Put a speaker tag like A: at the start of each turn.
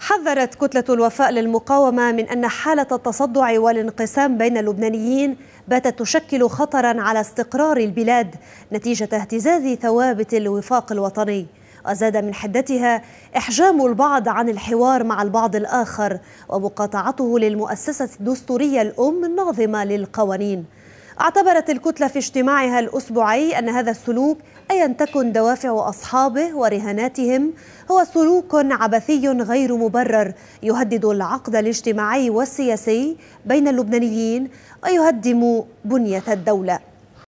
A: حذرت كتلة الوفاء للمقاومة من أن حالة التصدع والانقسام بين اللبنانيين باتت تشكل خطرا على استقرار البلاد نتيجة اهتزاز ثوابت الوفاق الوطني. وزاد من حدتها إحجام البعض عن الحوار مع البعض الآخر ومقاطعته للمؤسسة الدستورية الأم الناظمة للقوانين. اعتبرت الكتلة في اجتماعها الأسبوعي أن هذا السلوك أيا تكن دوافع أصحابه ورهاناتهم هو سلوك عبثي غير مبرر يهدد العقد الاجتماعي والسياسي بين اللبنانيين ويهدم بنية الدولة.